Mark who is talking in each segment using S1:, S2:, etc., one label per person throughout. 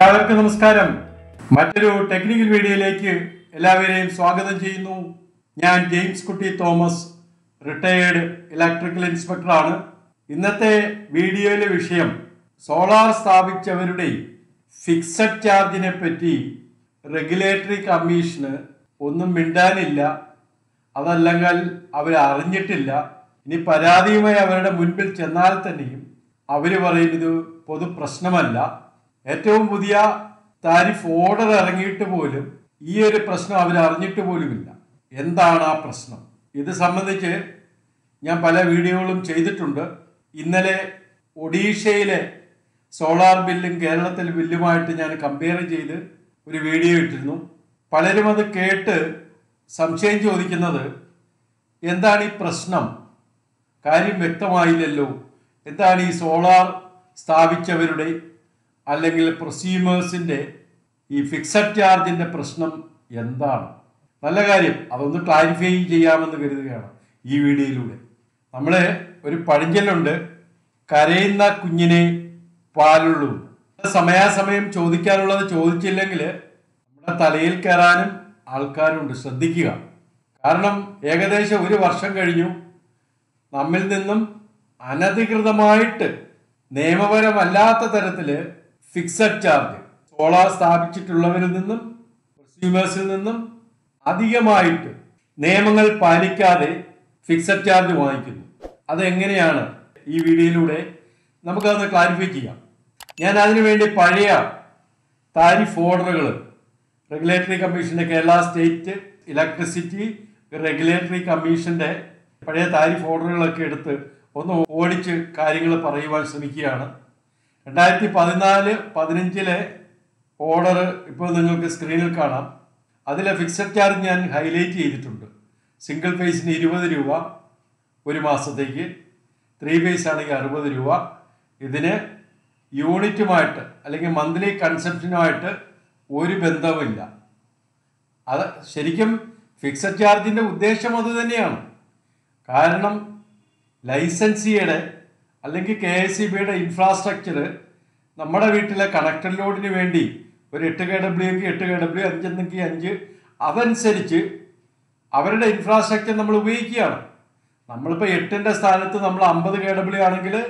S1: എല്ലാവർക്കും നമസ്കാരം. മറ്റൊരു ടെക്നിക്കൽ വീഡിയോയിലേക്ക് എല്ലാവരെയും സ്വാഗതം ചെയ്യുന്നു. ഞാൻ ജെയിംസ് കുട്ടി തോമസ് റിട്ടയേർഡ് ഇലക്ട്രിക്കൽ ഇൻസ്പെക്ടറാണ് ഇന്നത്തെ വീഡിയോയിലെ വിഷയം സോളാർ സ്ഥാപിച്ചവരുടെ ഫിക്സഡ് ചാർജിനെ പറ്റി റെഗുലേറ്ററി കമ്മീഷന് ഒന്നും മിണ്ടാനില്ല. അതല്ലെങ്കിൽ അവർ അറിഞ്ഞിട്ടില്ല ഇനി പരാതിയുമായി അവരുടെ മുൻപിൽ ചെന്നാൽ തന്നെയും അവർ പറയും ഇത് പൊതു പ്രശ്നമല്ല ഏറ്റവും പുതിയ താരിഫ് ഓർഡർ ഇറങ്ങിയിട്ട് പോലും ഈ ഒരു പ്രശ്നം അവർ അറിഞ്ഞിട്ട് പോലുമില്ല. എന്താണ് ആ പ്രശ്നം? ഇത് സംബന്ധിച്ച് ഞാൻ പല വീഡിയോകളും ചെയ്തിട്ടുണ്ട്. ഇന്നലെ ഒഡീഷയിലെ സോളാർ ബില്ലും കേരളത്തിലെ ബില്ലുമായിട്ട് ഞാൻ കമ്പയർ ചെയ്ത് ഒരു വീഡിയോ ഇട്ടിരുന്നു. പലരും അത് കേട്ട് സംശയം ചോദിക്കുന്നത് എന്താണ് ഈ പ്രശ്നം? കാര്യം വ്യക്തമായില്ലല്ലോ. എന്താണ് ഈ സോളാർ സ്ഥാപിച്ചവരുടെ അല്ലെങ്കിൽ പ്രൊസ്യൂമേഴ്സിന്റെ ഈ ഫിക്സഡ് ചാർജിന്റെ പ്രശ്നം എന്താണ്? നല്ല കാര്യം അതൊന്ന് ക്ലാരിഫൈ ചെയ്യാമെന്ന് കരുതുകയാണ് ഈ വീഡിയോയിലൂടെ. നമ്മൾ ഒരു പഴഞ്ചൊല്ലുണ്ട് കരയുന്ന കുഞ്ഞിനെ പാലുള്ളൂ. സമയാസമയം ചോദിക്കാനുള്ളത് ചോദിച്ചില്ലെങ്കിൽ നമ്മുടെ തലയിൽ കയറാനും ആൾക്കാരുണ്ട് ശ്രദ്ധിക്കുക. കാരണം ഏകദേശം ഒരു വർഷം കഴിഞ്ഞു നമ്മിൽ നിന്നും അനധികൃതമായിട്ട് നിയമപരമല്ലാത്ത തരത്തിൽ ഫിക്സഡ് ചാർജ്. സോളാർ സ്ഥാപിച്ചിട്ടുള്ളവരിൽ നിന്നും കൺസ്യൂമേഴ്സിൽ നിന്നും അധികമായിട്ട് നിയമങ്ങൾ പാലിക്കാതെ ഫിക്സഡ് ചാർജ് വാങ്ങിക്കുന്നു. അതെങ്ങനെയാണ്? ഈ വീഡിയോയിലൂടെ നമുക്കതൊന്ന് ക്ലാരിഫൈ ചെയ്യാം. ഞാൻ അതിനുവേണ്ടി പഴയ താരിഫ് ഓർഡറുകൾ റെഗുലേറ്ററി കമ്മീഷന്റെ കേരള സ്റ്റേറ്റ് ഇലക്ട്രിസിറ്റി റെഗുലേറ്ററി കമ്മീഷന്റെ പഴയ താരിഫ് ഓർഡറുകളൊക്കെ എടുത്ത് ഒന്ന് ഓടിച്ച് കാര്യങ്ങൾ പറയുവാൻ ശ്രമിക്കുകയാണ്. രണ്ടായിരത്തി പതിനാല് പതിനഞ്ചിലെ ഓർഡർ ഇപ്പോൾ നിങ്ങൾക്ക് സ്ക്രീനിൽ കാണാം. അതിലെ ഫിക്സഡ് ചാർജ് ഞാൻ ഹൈലൈറ്റ് ചെയ്തിട്ടുണ്ട്. സിംഗിൾ ഫേസിന് ഇരുപത് രൂപ ഒരു മാസത്തേക്ക്. ത്രീ ഫേസ് ആണെങ്കിൽ അറുപത് രൂപ. ഇതിന് യൂണിറ്റുമായിട്ട് അല്ലെങ്കിൽ മന്ത്ലി കൺസെപ്ഷനുമായിട്ട് ഒരു ബന്ധവുമില്ല. അത് ശരിക്കും ഫിക്സഡ് ചാർജിന്റെ ഉദ്ദേശം അത് തന്നെയാണ്. കാരണം ലൈസൻസിയുടെ അല്ലെങ്കിൽ കെ എസ് സി ബിയുടെ ഇൻഫ്രാസ്ട്രക്ചർ നമ്മുടെ വീട്ടിലെ കണക്ടഡ് ലോഡിന് വേണ്ടി ഒരു എട്ട് കെ ഡബ്ല്യു എങ്കിൽ എട്ട് കെ ഡബ്ല്യു അഞ്ചെന്നെങ്കിൽ അഞ്ച് അതനുസരിച്ച് അവരുടെ ഇൻഫ്രാസ്ട്രക്ചർ നമ്മൾ ഉപയോഗിക്കുകയാണ്. നമ്മളിപ്പോൾ എട്ടിന്റെ സ്ഥാനത്ത് നമ്മൾ അമ്പത് കെ ഡബ്ല്യു ആണെങ്കിൽ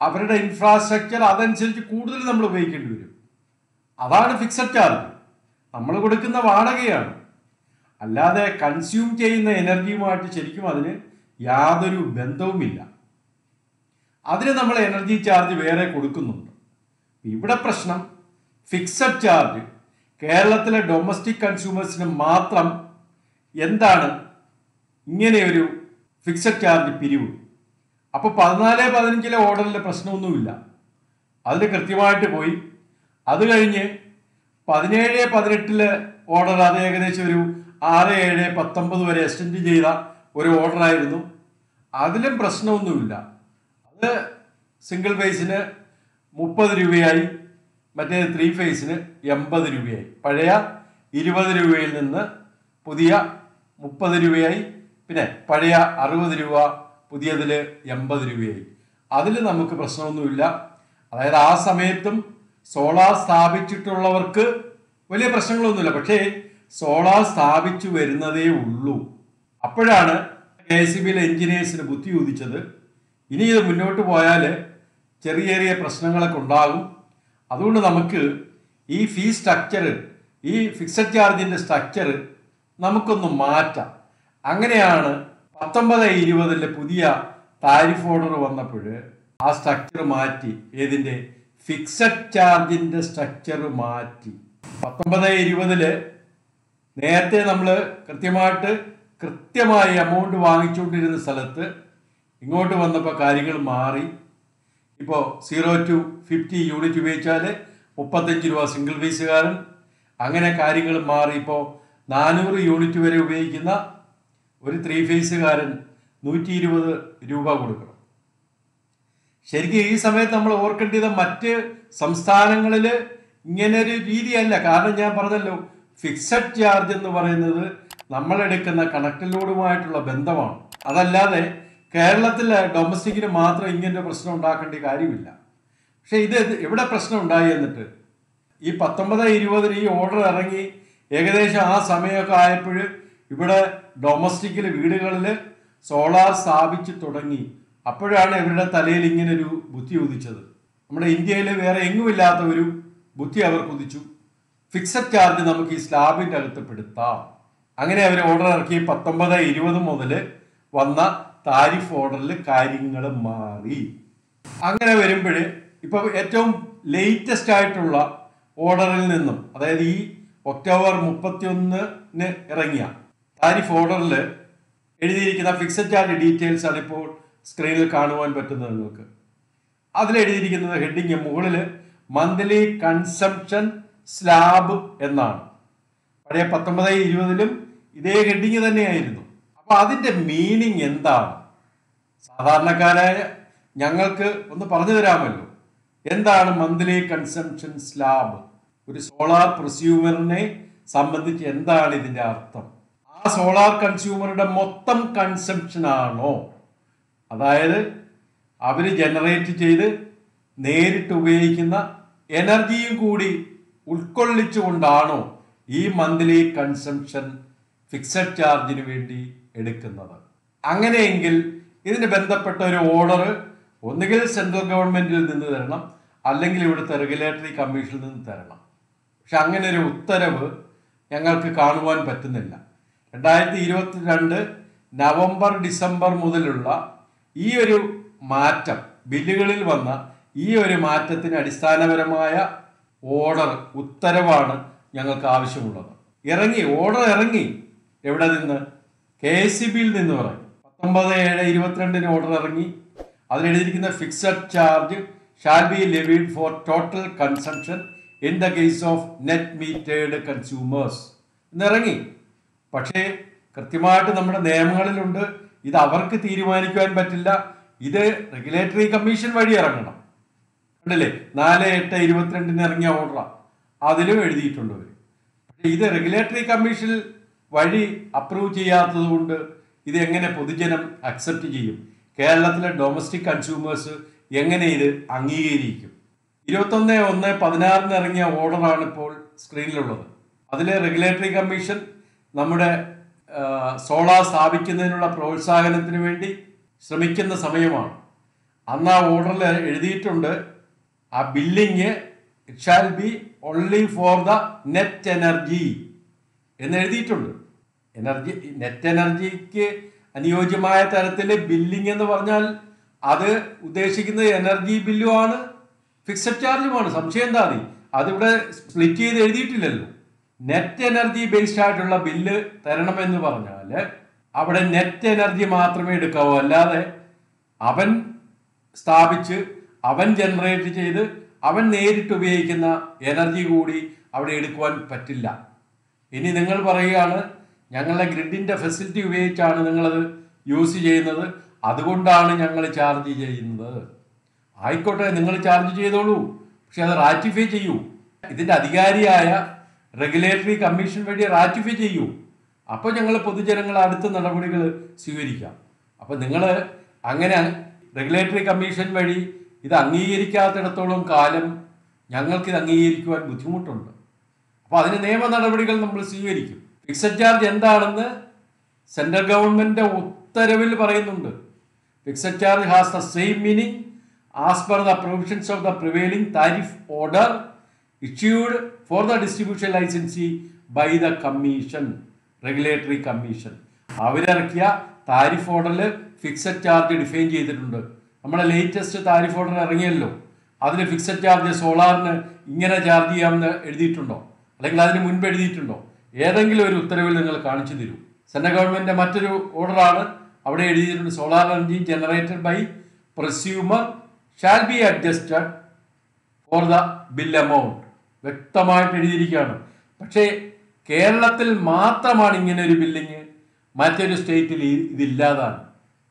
S1: അവരുടെ ഇൻഫ്രാസ്ട്രക്ചർ അതനുസരിച്ച് കൂടുതൽ നമ്മൾ ഉപയോഗിക്കേണ്ടി വരും. അതാണ് ഫിക്സഡ് ചാർജ് നമ്മൾ കൊടുക്കുന്ന വാടകയാണ്. അല്ലാതെ കൺസ്യൂം ചെയ്യുന്ന എനർജിയുമായിട്ട് ശരിക്കും അതിന് യാതൊരു ബന്ധവുമില്ല. അതിന് നമ്മൾ എനർജി ചാർജ് വേറെ കൊടുക്കുന്നുണ്ട്. ഇവിടെ പ്രശ്നം ഫിക്സഡ് ചാർജ് കേരളത്തിലെ ഡൊമസ്റ്റിക് കൺസ്യൂമേഴ്സിന് മാത്രം എന്താണ് ഇങ്ങനെയൊരു ഫിക്സഡ് ചാർജ് പിരിവ്. അപ്പോൾ പതിനാല് പതിനഞ്ചിലെ ഓർഡറിൽ പ്രശ്നമൊന്നുമില്ല. അതിൽ കൃത്യമായിട്ട് പോയി. അത് കഴിഞ്ഞ് പതിനേഴ് പതിനെട്ടിലെ ഓർഡർ അത് ഏകദേശം ഒരു ആറ് ഏഴ് പത്തൊമ്പത് വരെ എക്സ്റ്റെൻഡ് ചെയ്ത ഒരു ഓർഡറായിരുന്നു അതിലും പ്രശ്നമൊന്നുമില്ല. സിംഗിൾ ഫേസിന് മുപ്പത് രൂപയായി മറ്റേത് ത്രീ ഫേസിന് എൺപത് രൂപയായി. പഴയ ഇരുപത് രൂപയിൽ നിന്ന് പുതിയ മുപ്പത് രൂപയായി പിന്നെ പഴയ അറുപത് രൂപ പുതിയതിൽ എൺപത് രൂപയായി. അതിൽ നമുക്ക് പ്രശ്നമൊന്നുമില്ല. അതായത് ആ സമയത്തും സോളാർ സ്ഥാപിച്ചിട്ടുള്ളവർക്ക് വലിയ പ്രശ്നങ്ങളൊന്നുമില്ല. പക്ഷേ സോളാർ സ്ഥാപിച്ചു വരുന്നതേ ഉള്ളൂ. അപ്പോഴാണ് കെ സി ബിയിലെ എഞ്ചിനീയേഴ്സിന് ബുദ്ധി ഉദിച്ചത് ഇനി ഇത് മുന്നോട്ട് പോയാൽ ചെറിയ ചെറിയ പ്രശ്നങ്ങളൊക്കെ ഉണ്ടാകും. അതുകൊണ്ട് നമുക്ക് ഈ ഫീ സ്ട്രക്ചർ ഈ ഫിക്സഡ് ചാർജിന്റെ സ്ട്രക്ചർ നമുക്കൊന്ന് മാറ്റാം. അങ്ങനെയാണ് പത്തൊമ്പത് ഇരുപതിലെ പുതിയ താരിഫ് ഓർഡർ വന്നപ്പോൾ ആ സ്ട്രക്ചർ മാറ്റി ഏതിന്റെ ഫിക്സഡ് ചാർജിന്റെ സ്ട്രക്ചർ മാറ്റി. പത്തൊമ്പത് ഇരുപതിൽ നേരത്തെ നമ്മൾ കൃത്യമായിട്ട് കൃത്യമായി എമൗണ്ട് വാങ്ങിച്ചുകൊണ്ടിരുന്ന സ്ഥലത്ത് ഇങ്ങോട്ട് വന്നപ്പോൾ കാര്യങ്ങൾ മാറി. ഇപ്പോൾ സീറോ ടു ഫിഫ്റ്റി യൂണിറ്റ് ഉപയോഗിച്ചാൽ മുപ്പത്തഞ്ച് രൂപ സിംഗിൾ ഫീസുകാരൻ അങ്ങനെ കാര്യങ്ങൾ മാറി. ഇപ്പോൾ നാനൂറ് യൂണിറ്റ് വരെ ഉപയോഗിക്കുന്ന ഒരു ത്രീ ഫേസുകാരൻ നൂറ്റി ഇരുപത് രൂപ കൊടുക്കണം. ശരിക്കും ഈ സമയത്ത് നമ്മൾ ഓർക്കേണ്ടത് മറ്റ് സംസ്ഥാനങ്ങളിൽ ഇങ്ങനെ ഒരു രീതിയല്ല. കാരണം ഞാൻ പറഞ്ഞല്ലോ ഫിക്സഡ് ചാർജ് എന്ന് പറയുന്നത് നമ്മളെടുക്കുന്ന കണക്ട് ലോഡുമായിട്ടുള്ള ബന്ധമാണ്. അതല്ലാതെ കേരളത്തിലെ ഡൊമസ്റ്റിക്കിന് മാത്രം ഇങ്ങനെ പ്രശ്നം ഉണ്ടാക്കേണ്ട കാര്യമില്ല. പക്ഷെ ഇത് എവിടെ പ്രശ്നം ഉണ്ടായി എന്നിട്ട്? ഈ പത്തൊമ്പത് ഇരുപതിന് ഈ ഓർഡർ ഇറങ്ങി ഏകദേശം ആ സമയമൊക്കെ ആയപ്പോൾ ഇവിടെ ഡൊമസ്റ്റിക്കിൽ വീടുകളിൽ സോളാർ സ്ഥാപിച്ചു തുടങ്ങി. അപ്പോഴാണ് ഇവരുടെ തലയിൽ ഇങ്ങനെ ഒരു ബുദ്ധി ഉദിച്ചത്. നമ്മുടെ ഇന്ത്യയിൽ വേറെ എങ്ങുമില്ലാത്ത ഒരു ബുദ്ധി അവർ കുതിച്ചു ഫിക്സഡ് ചാർജ് നമുക്ക് ഈ സ്ലാബിന്റെ അകത്ത് പെടുത്താം. അങ്ങനെ അവർ ഓർഡർ ഇറക്കി പത്തൊമ്പത് ഇരുപത് മുതൽ വന്ന താരിഫ് ഓർഡറിൽ കാര്യങ്ങൾ മാറി. അങ്ങനെ വരുമ്പോൾ ഇപ്പൊ ഏറ്റവും ലേറ്റസ്റ്റ് ആയിട്ടുള്ള ഓർഡറിൽ നിന്നും അതായത് ഈ ഒക്ടോബർ മുപ്പത്തിയൊന്നിന് ഇറങ്ങിയ താരിഫ് ഓർഡറിൽ എഴുതിയിരിക്കുന്ന ഫിക്സഡ് ചാർജ് ഡീറ്റെയിൽസ് ആണ് ഇപ്പോൾ സ്ക്രീനിൽ കാണുവാൻ പറ്റുന്നത് നിങ്ങൾക്ക്. അതിലെഴുതിയിരിക്കുന്നത് ഹെഡിങ് മുകളിൽ മന്ത്ലി കൺസംഷൻ സ്ലാബ് എന്നാണ്. പഴയ പത്തൊമ്പത് ഇരുപതിലും ഇതേ ഹെഡിങ് തന്നെയായിരുന്നു. അപ്പൊ അതിന്റെ മീനിങ് എന്താണ്? സാധാരണക്കാരായ ഞങ്ങൾക്ക് ഒന്ന് പറഞ്ഞു തരാമല്ലോ. എന്താണ് മന്ത്ലി കൺസംഷൻ സ്ലാബ് ഒരു സോളാർ പ്രസ്യൂമറിനെ സംബന്ധിച്ച് എന്താണ് ഇതിന്റെ അർത്ഥം? ആ സോളാർ കൺസ്യൂമറുടെ മൊത്തം കൺസംഷൻ ആണോ? അതായത് അവർ ജനറേറ്റ് ചെയ്ത് നേരിട്ട് ഉപയോഗിക്കുന്ന എനർജിയും കൂടി ഉൾക്കൊള്ളിച്ചുകൊണ്ടാണോ ഈ മന്ത്ലി കൺസംഷൻ ഫിക്സഡ് ചാർജിന് വേണ്ടി എടുക്കുന്നത്. അങ്ങനെയെങ്കിൽ ഇതിന് ബന്ധപ്പെട്ട ഒരു ഓർഡർ ഒന്നുകിൽ സെൻട്രൽ ഗവൺമെന്റിൽ നിന്ന് തരണം അല്ലെങ്കിൽ ഇവിടുത്തെ റെഗുലേറ്ററി കമ്മീഷനിൽ നിന്ന് തരണം. പക്ഷെ അങ്ങനെ ഒരു ഉത്തരവ് ഞങ്ങൾക്ക് കാണുവാൻ പറ്റുന്നില്ല. രണ്ടായിരത്തി ഇരുപത്തി രണ്ട് നവംബർ ഡിസംബർ മുതലുള്ള ഈ ഒരു മാറ്റം ബില്ലുകളിൽ വന്ന ഈ ഒരു മാറ്റത്തിന് അടിസ്ഥാനപരമായ ഓർഡർ ഉത്തരവാണ് ഞങ്ങൾക്ക് ആവശ്യമുള്ളത്. ഇറങ്ങി ഓർഡർ ഇറങ്ങി. എവിടെ നിന്ന്? കെ എസ് സി ബിയിൽ നിന്ന് പറയും. പത്തൊമ്പത് ഏഴ് ഇരുപത്തിരണ്ടിന് ഓർഡർ ഇറങ്ങി. അതിലെഴുതിയിരിക്കുന്ന fixed charge shall be levied for total consumption in the case of net metered consumers എന്നിറങ്ങി പക്ഷേ കൃത്യമായിട്ട് നമ്മുടെ നിയമങ്ങളിലുണ്ട്. ഇത് അവർക്ക് തീരുമാനിക്കുവാൻ പറ്റില്ല. ഇത് റെഗുലേറ്ററി കമ്മീഷൻ വഴി ഇറങ്ങണം. കണ്ടില്ലേ? നാല് എട്ട് ഇരുപത്തിരണ്ടിന് ഇറങ്ങിയ ഓർഡറാണ് അതിലും എഴുതിയിട്ടുണ്ട് അവർ ഇത് റെഗുലേറ്ററി കമ്മീഷൻ വഴി അപ്രൂവ് ചെയ്യാത്തത് കൊണ്ട് ഇത് എങ്ങനെ പൊതുജനം അക്സെപ്റ്റ് ചെയ്യും? കേരളത്തിലെ ഡൊമസ്റ്റിക് കൺസ്യൂമേഴ്സ് എങ്ങനെ ഇത് അംഗീകരിക്കും? ഇരുപത്തൊന്ന് ഒന്ന് പതിനാറിന് ഇറങ്ങിയ ഓർഡറാണ് ഇപ്പോൾ സ്ക്രീനിലുള്ളത് അതിലെ റെഗുലേറ്ററി കമ്മീഷൻ നമ്മുടെ സോളാർ സ്ഥാപിക്കുന്നതിനുള്ള പ്രോത്സാഹനത്തിന് വേണ്ടി ശ്രമിക്കുന്ന സമയമാണ്. അന്ന് ആ ഓർഡറിൽ എഴുതിയിട്ടുണ്ട് ആ billing it shall be only for the net energy എന്ന് എഴുതിയിട്ടുണ്ട്. എനർജി നെറ്റ് എനർജിക്ക് അനുയോജ്യമായ തരത്തിൽ ബില്ലിംഗ് എന്ന് പറഞ്ഞാൽ അത് ഉദ്ദേശിക്കുന്നത് എനർജി ബില്ലുമാണ് ഫിക്സഡ് ചാർജുമാണ് സംശയം എന്താ മതി അതിവിടെ സ്പ്ലിറ്റ് ചെയ്ത് എഴുതിയിട്ടില്ലല്ലോ. നെറ്റ് എനർജി ബേസ്ഡ് ആയിട്ടുള്ള ബില്ല് തരണമെന്ന് പറഞ്ഞാൽ അവിടെ നെറ്റ് എനർജി മാത്രമേ എടുക്കാവൂ. അല്ലാതെ അവൻ സ്ഥാപിച്ച് അവൻ ജനറേറ്റ് ചെയ്ത് അവൻ നേരിട്ട് ഉപയോഗിക്കുന്ന എനർജി കൂടി അവിടെ എടുക്കുവാൻ പറ്റില്ല. ഇനി നിങ്ങൾ പറയുകയാണ് ഞങ്ങളുടെ ഗ്രിഡിന്റെ ഫെസിലിറ്റി ഉപയോഗിച്ചാണ് നിങ്ങളത് യൂസ് ചെയ്യുന്നത്. അതുകൊണ്ടാണ് ഞങ്ങൾ ചാർജ് ചെയ്യുന്നത്. ആയിക്കോട്ടെ നിങ്ങൾ ചാർജ് ചെയ്തോളൂ. പക്ഷെ അത് റാറ്റിഫൈ ചെയ്യൂ. ഇതിന്റെ അധികാരിയായ റെഗുലേറ്ററി കമ്മീഷൻ വഴി റാറ്റിഫൈ ചെയ്യൂ. അപ്പോൾ ഞങ്ങൾ പൊതുജനങ്ങൾ അടുത്ത നടപടികൾ സ്വീകരിക്കാം. അപ്പോൾ നിങ്ങൾ അങ്ങനെ റെഗുലേറ്ററി കമ്മീഷൻ വഴി ഇത് അംഗീകരിക്കാത്തിടത്തോളം കാലം ഞങ്ങൾക്കിത് അംഗീകരിക്കുവാൻ ബുദ്ധിമുട്ടുണ്ട്. അപ്പോൾ അതിന് നിയമ നടപടികൾ നമ്മൾ സ്വീകരിക്കും. ഫിക്സഡ് ചാർജ് എന്താണെന്ന് സെൻട്രൽ ഗവൺമെന്റ് ഉത്തരവിൽ പറയുന്നുണ്ട്. Fixed charge has the same meaning as per the provisions of the prevailing tariff order issued for the distribution licensee by the commission regulatory commission. അവരിറക്കിയ tariff ഓർഡറിൽ ഫിക്സഡ് ചാർജ് ഡിഫൈൻ ചെയ്തിട്ടുണ്ട്. നമ്മുടെ latest tariff order ഇറങ്ങിയല്ലോ. അതിന് fixed charge സോളാറിന് ഇങ്ങനെ charge ചെയ്യാമെന്ന് എഴുതിയിട്ടുണ്ടോ? അല്ലെങ്കിൽ അതിന് മുൻപ് എഴുതിയിട്ടുണ്ടോ? ഏതെങ്കിലും ഒരു ഉത്തരവിൽ നിങ്ങൾ കാണിച്ചു തരൂ. സെൻട്രൽ ഗവൺമെന്റിന്റെ മറ്റൊരു ഓർഡറാണ് അവിടെ എഴുതിയിട്ടുണ്ട് solar energy generated by prosumer shall be adjusted for the bill amount വ്യക്തമായിട്ട് എഴുതിയിരിക്കുകയാണ്. പക്ഷേ കേരളത്തിൽ മാത്രമാണ് ഇങ്ങനെ ഒരു ബില്ലിങ് മറ്റൊരു സ്റ്റേറ്റിൽ ഇതില്ലാതാണ്.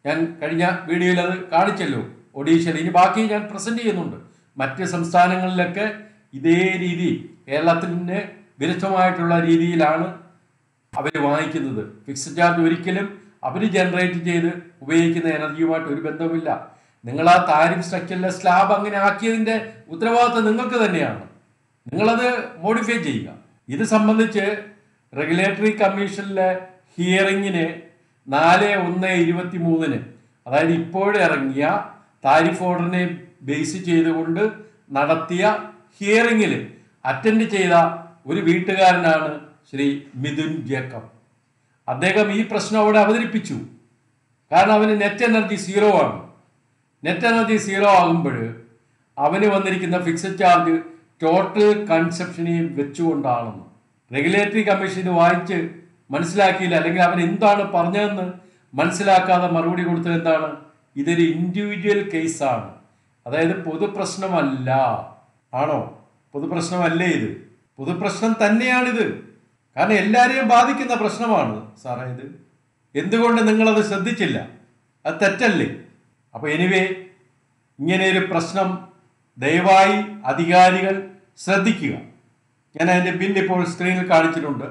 S1: ഞാൻ കഴിഞ്ഞ വീഡിയോയിൽ അത് കാണിച്ചല്ലോ. ഒഡീഷയിൽ ഇനി ബാക്കി ഞാൻ പ്രസന്റ് ചെയ്യുന്നുണ്ട്. മറ്റ് സംസ്ഥാനങ്ങളിലൊക്കെ ഇതേ രീതി കേരളത്തിന് വിരുദ്ധമായിട്ടുള്ള രീതിയിലാണ് അവർ വാങ്ങിക്കുന്നത് ഫിക്സ്ഡ് ചാർജ് ഒരിക്കലും അവർ ജനറേറ്റ് ചെയ്ത് ഉപയോഗിക്കുന്ന എനർജിയുമായിട്ട് ഒരു ബന്ധമില്ല നിങ്ങൾ ആ താരിഫ് സ്ട്രക്ചറിലെ സ്ലാബ് അങ്ങനെ ആക്കിയതിന്റെ ഉത്തരവാദിത്വം നിങ്ങൾക്ക് തന്നെയാണ്. നിങ്ങളത് മോഡിഫൈ ചെയ്യുക. ഇത് സംബന്ധിച്ച് റെഗുലേറ്ററി കമ്മീഷനിലെ ഹിയറിങ്ങിന് നാല് ഒന്ന് ഇരുപത്തി മൂന്നിന് അതായത് ഇപ്പോഴിറങ്ങിയ താരിഫ് ഓർഡറിനെ ബേസ് ചെയ്തുകൊണ്ട് നടത്തിയ ഹിയറിങ്ങിൽ അറ്റൻഡ് ചെയ്ത ഒരു വീട്ടുകാരനാണ് ശ്രീ മിഥുൻ ജേക്കബ്. അദ്ദേഹം ഈ പ്രശ്നം അവിടെ അവതരിപ്പിച്ചു. കാരണം അവന് നെറ്റ് എനർജി സീറോ ആണ്. നെറ്റ് എനർജി സീറോ ആകുമ്പോൾ അവന് വന്നിരിക്കുന്ന ഫിക്സഡ് ചാർജ് ടോട്ടൽ കൺസെപ്ഷനെയും വെച്ചുകൊണ്ടാണെന്ന്. റെഗുലേറ്ററി കമ്മീഷൻ ഇത് വായിച്ച് മനസ്സിലാക്കിയില്ല. അല്ലെങ്കിൽ അവൻ എന്താണ് പറഞ്ഞതെന്ന് മനസ്സിലാക്കാതെ മറുപടി കൊടുത്തത് എന്താണ്? ഇതൊരു ഇൻഡിവിജ്വൽ കേസാണ് അതായത് പൊതുപ്രശ്നമല്ല. ആണോ? പൊതുപ്രശ്നമല്ലേ ഇത്? പൊതുപ്രശ്നം തന്നെയാണിത്. കാരണം എല്ലാവരെയും ബാധിക്കുന്ന പ്രശ്നമാണ് സാറേ ഇത്. എന്തുകൊണ്ട് നിങ്ങളത് ശ്രദ്ധിച്ചില്ല? അത് തെറ്റല്ലേ? അപ്പോൾ എനിവേ ഇങ്ങനെ ഒരു പ്രശ്നം ദയവായി അധികാരികൾ ശ്രദ്ധിക്കുക. ഞാൻ അതിന്റെ ബില്ല് ഇപ്പോൾ സ്ക്രീനിൽ കാണിച്ചിട്ടുണ്ട്.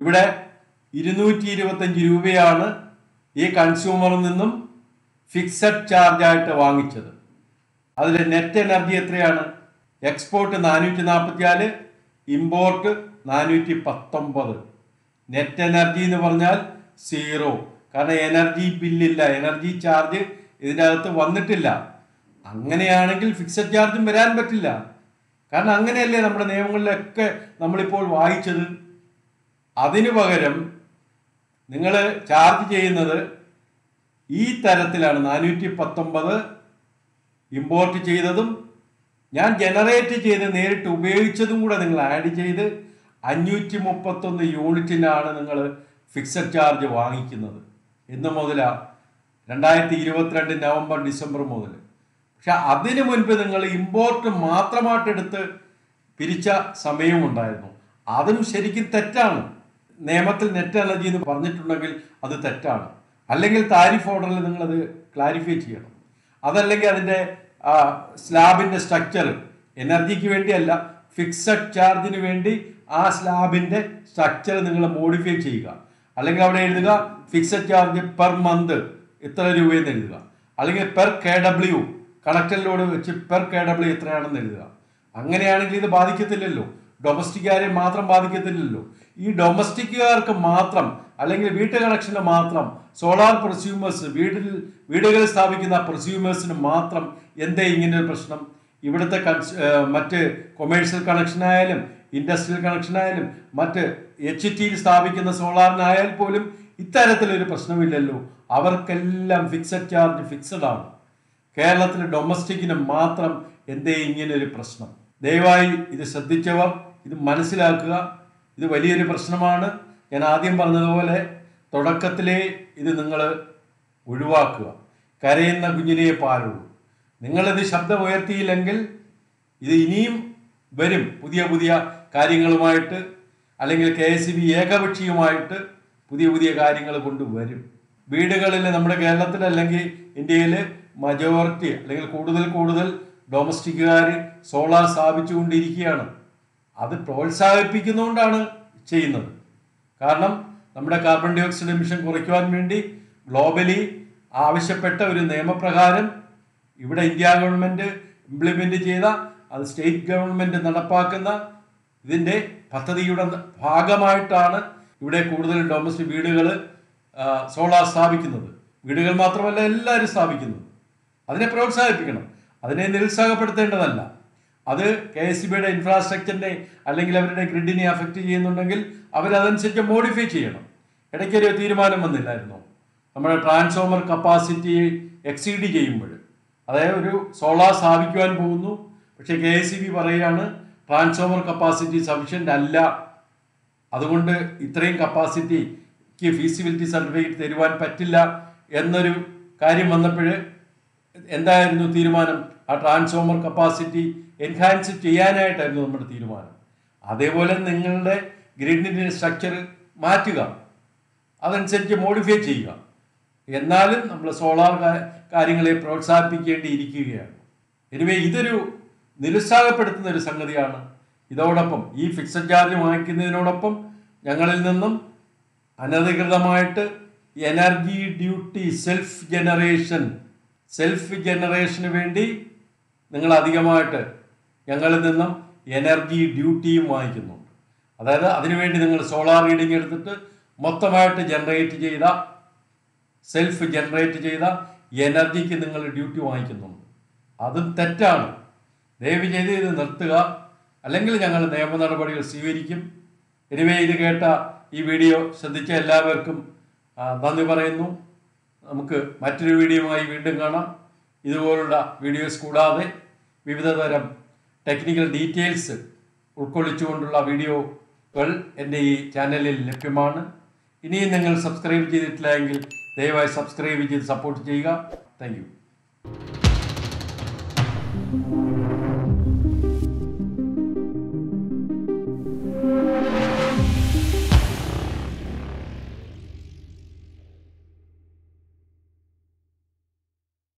S1: ഇവിടെ ഇരുന്നൂറ്റി ഇരുപത്തഞ്ച് രൂപയാണ് ഈ കൺസ്യൂമറിൽ നിന്നും ഫിക്സഡ് ചാർജായിട്ട് വാങ്ങിച്ചത്. അതിൽ നെറ്റ് എനർജി എത്രയാണ്? എക്സ്പോർട്ട് നാനൂറ്റി നാൽപ്പത്തിനാല് ഇമ്പോർട്ട് നാനൂറ്റി പത്തൊമ്പത് നെറ്റ് എനർജി എന്ന് പറഞ്ഞാൽ സീറോ കാരണം എനർജി ബില്ലില്ല എനർജി ചാർജ് ഇതിന്റെ അകത്ത് വന്നിട്ടില്ല. അങ്ങനെയാണെങ്കിൽ ഫിക്സഡ് ചാർജും വരാൻ പറ്റില്ല. കാരണം അങ്ങനെയല്ലേ നമ്മുടെ നിയമങ്ങളിലൊക്കെ നമ്മളിപ്പോൾ വായിച്ചത്? അതിനു പകരം നിങ്ങൾ ചാർജ് ചെയ്യുന്നത് ഈ തരത്തിലാണ് നാനൂറ്റി പത്തൊമ്പത് ഇമ്പോർട്ട് ചെയ്തതും ഞാൻ ജനറേറ്റ് ചെയ്ത് നേരിട്ട് ഉപയോഗിച്ചതും കൂടെ നിങ്ങൾ ആഡ് ചെയ്ത് അഞ്ഞൂറ്റി മുപ്പത്തൊന്ന് യൂണിറ്റിനാണ് നിങ്ങൾ ഫിക്സഡ് ചാർജ് വാങ്ങിക്കുന്നത്. ഇന്ന് മുതലാ രണ്ടായിരത്തി ഇരുപത്തിരണ്ട് നവംബർ ഡിസംബർ മുതൽ. പക്ഷെ അതിനു മുൻപ് നിങ്ങൾ ഇമ്പോർട്ട് മാത്രമായിട്ടെടുത്ത് പിരിച്ച സമയമുണ്ടായിരുന്നു അതും ശരിക്കും തെറ്റാണ്. നിയമത്തിൽ നെറ്റ് അലർജി എന്ന് പറഞ്ഞിട്ടുണ്ടെങ്കിൽ അത് തെറ്റാണ്. അല്ലെങ്കിൽ താരിഫ് ഓർഡറിൽ നിങ്ങളത് ക്ലാരിഫൈ ചെയ്യണം. അതല്ലെങ്കിൽ അതിന്റെ സ്ലാബിന്റെ സ്ട്രക്ചർ എനർജിക്ക് വേണ്ടിയല്ല ഫിക്സഡ് ചാർജിന് വേണ്ടി ആ സ്ലാബിന്റെ സ്ട്രക്ചർ നിങ്ങൾ മോഡിഫൈ ചെയ്യുക. അല്ലെങ്കിൽ അവിടെ എഴുതുക ഫിക്സഡ് ചാർജ് പെർ മന്ത് ഇത്ര രൂപയെന്ന് എഴുതുക. അല്ലെങ്കിൽ പെർ കെ ഡബ്ല്യു കണക്ടറിലൂടെ വെച്ച് പെർ കെ ഡബ്ല്യു എത്രയാണെന്ന് എഴുതുക. അങ്ങനെയാണെങ്കിൽ ഇത് ബാധിക്കത്തില്ലല്ലോ. ഡൊമസ്റ്റിക്കാരെ മാത്രം ബാധിക്കത്തില്ലല്ലോ. ഈ ഡൊമസ്റ്റിക്കുകാർക്ക് മാത്രം അല്ലെങ്കിൽ വീട്ടു കണക്ഷന് മാത്രം സോളാർ പ്രൊസ്യൂമേഴ്സ് വീട്ടിൽ വീടുകളിൽ സ്ഥാപിക്കുന്ന പ്രൊസ്യൂമേഴ്സിന് മാത്രം എന്തേ ഇങ്ങനെ ഒരു പ്രശ്നം? ഇവിടുത്തെ കൺസ് മറ്റ് കൊമേഴ്ഷ്യൽ കണക്ഷനായാലും ഇൻഡസ്ട്രിയൽ കണക്ഷനായാലും മറ്റ് എച്ച് ടിയിൽ സ്ഥാപിക്കുന്ന സോളാറിനായാൽ പോലും ഇത്തരത്തിലൊരു പ്രശ്നമില്ലല്ലോ. അവർക്കെല്ലാം ഫിക്സഡ് ചാർജ് ഫിക്സഡ് ആണ്. കേരളത്തിലെ ഡൊമസ്റ്റിക്കിന് മാത്രം എന്തേ ഇങ്ങനെ ഒരു പ്രശ്നം? ദയവായി ഇത് ശ്രദ്ധിച്ചവർ ഇത് മനസ്സിലാക്കുക. ഇത് വലിയൊരു പ്രശ്നമാണ്. ഞാൻ ആദ്യം പറഞ്ഞതുപോലെ തുടക്കത്തിലേ ഇത് നിങ്ങൾ ഒഴിവാക്കുക. കരയുന്ന കുഞ്ഞിനെ പാലുള്ളൂ നിങ്ങളിത് ശബ്ദം ഉയർത്തിയില്ലെങ്കിൽ ഇത് ഇനിയും വരും. പുതിയ പുതിയ കാര്യങ്ങളുമായിട്ട് അല്ലെങ്കിൽ കെ എസ് ബി ഏകപക്ഷീയമായിട്ട് പുതിയ പുതിയ കാര്യങ്ങൾ കൊണ്ടുവരും വീടുകളിൽ നമ്മുടെ കേരളത്തിൽ അല്ലെങ്കിൽ ഇന്ത്യയിൽ മജോറിറ്റി അല്ലെങ്കിൽ കൂടുതൽ കൂടുതൽ ഡൊമസ്റ്റിക്കുകാർ സോളാർ സ്ഥാപിച്ചുകൊണ്ടിരിക്കുകയാണ്. അത് പ്രോത്സാഹിപ്പിക്കുന്നതുകൊണ്ടാണ് ചെയ്യുന്നത്. കാരണം നമ്മുടെ കാർബൺ ഡൈ ഓക്സൈഡ് എമിഷൻ കുറയ്ക്കുവാൻ വേണ്ടി ഗ്ലോബലി ആവശ്യപ്പെട്ട ഒരു നിയമപ്രകാരം ഇവിടെ ഇന്ത്യ ഗവൺമെന്റ് ഇംപ്ലിമെന്റ് ചെയ്ത അത് സ്റ്റേറ്റ് ഗവൺമെന്റ് നടപ്പാക്കുന്ന ഇതിന്റെ പദ്ധതിയുടെ ഭാഗമായിട്ടാണ് ഇവിടെ കൂടുതൽ ഡൊമസ്റ്റിക് വീടുകൾ സോളാർ സ്ഥാപിക്കുന്നത്. വീടുകൾ മാത്രമല്ല എല്ലാവരും സ്ഥാപിക്കുന്നത് അതിനെ പ്രോത്സാഹിപ്പിക്കണം. അതിനെ നിരുത്സാഹപ്പെടുത്തേണ്ടതല്ല. അത് കെ എസ് ബിയുടെ ഇൻഫ്രാസ്ട്രക്ചറിനെ അല്ലെങ്കിൽ അവരുടെ ഗ്രിഡിനെ അഫക്റ്റ് ചെയ്യുന്നുണ്ടെങ്കിൽ അവരതനുസരിച്ച് മോഡിഫൈ ചെയ്യണം. ഇടയ്ക്കൊരു തീരുമാനം വന്നില്ലായിരുന്നു? നമ്മുടെ ട്രാൻസ്ഫോമർ കപ്പാസിറ്റി എക്സീഡ് ചെയ്യുമ്പോൾ. അതായത് ഒരു സോളാർ സ്ഥാപിക്കുവാൻ പോകുന്നു. പക്ഷേ കെ എസ് ബി പറയുകയാണ് ട്രാൻസ്ഫോമർ കപ്പാസിറ്റി സഫീഷ്യന്റ് അല്ല. അതുകൊണ്ട് ഇത്രയും കപ്പാസിറ്റിക്ക് ഫീസിബിലിറ്റി സർട്ടിഫിക്കറ്റ് തരുവാൻ പറ്റില്ല എന്നൊരു കാര്യം വന്നപ്പോൾ എന്തായിരുന്നു തീരുമാനം? ആ ട്രാൻസ്ഫോമർ കപ്പാസിറ്റി എൻഹാൻസ് ചെയ്യാനായിട്ടായിരുന്നു നമ്മുടെ തീരുമാനം. അതേപോലെ നിങ്ങളുടെ ഗ്രിഡിന്റെ സ്ട്രക്ചർ മാറ്റുക. അതനുസരിച്ച് മോഡിഫൈ ചെയ്യുക. എന്നാലും നമ്മൾ സോളാർ കാര്യങ്ങളെ പ്രോത്സാഹിപ്പിക്കേണ്ടിയിരിക്കുകയാണ്. എനിവേ ഇതൊരു നിരുത്സാഹപ്പെടുത്തുന്ന ഒരു സംഗതിയാണ്. ഇതോടൊപ്പം ഈ ഫിക്സഡ് ചാർജ് വാങ്ങിക്കുന്നതിനോടൊപ്പം ഞങ്ങളിൽ നിന്നും അനധികൃതമായിട്ട് energy duty self generation self ജനറേഷന് വേണ്ടി നിങ്ങൾ അധികമായിട്ട് ഞങ്ങളിൽ നിന്നും എനർജി ഡ്യൂട്ടിയും വാങ്ങിക്കുന്നുണ്ട് അതായത് അതിനുവേണ്ടി നിങ്ങൾ സോളാർ റീഡിംഗ് എടുത്തിട്ട് മൊത്തമായിട്ട് ജനറേറ്റ് ചെയ്ത സെൽഫ് ജനറേറ്റ് ചെയ്ത എനർജിക്ക് നിങ്ങൾ ഡ്യൂട്ടി വാങ്ങിക്കുന്നുണ്ട് അതും തെറ്റാണ്. ദയവ് ചെയ്ത് ഇത് നിർത്തുക. അല്ലെങ്കിൽ ഞങ്ങൾ നിയമ നടപടികൾ സ്വീകരിക്കും. എനിവേ ഇത് കേട്ട ഈ വീഡിയോ ശ്രദ്ധിച്ച എല്ലാവർക്കും നന്ദി പറയുന്നു. നമുക്ക് മറ്റൊരു വീഡിയോയുമായി വീണ്ടും കാണാം. ഇതുപോലുള്ള വീഡിയോസ് കൂടാതെ വിവിധ തരം ടെക്നിക്കൽ ഡീറ്റെയിൽസ് ഉൾക്കൊള്ളിച്ചുകൊണ്ടുള്ള വീഡിയോകൾ എന്റെ ഈ ചാനലിൽ ലഭ്യമാണ്. ഇനിയും നിങ്ങൾ സബ്സ്ക്രൈബ് ചെയ്തിട്ടില്ല എങ്കിൽ ദയവായി സബ്സ്ക്രൈബ് ചെയ്ത് സപ്പോർട്ട് ചെയ്യുക. താങ്ക്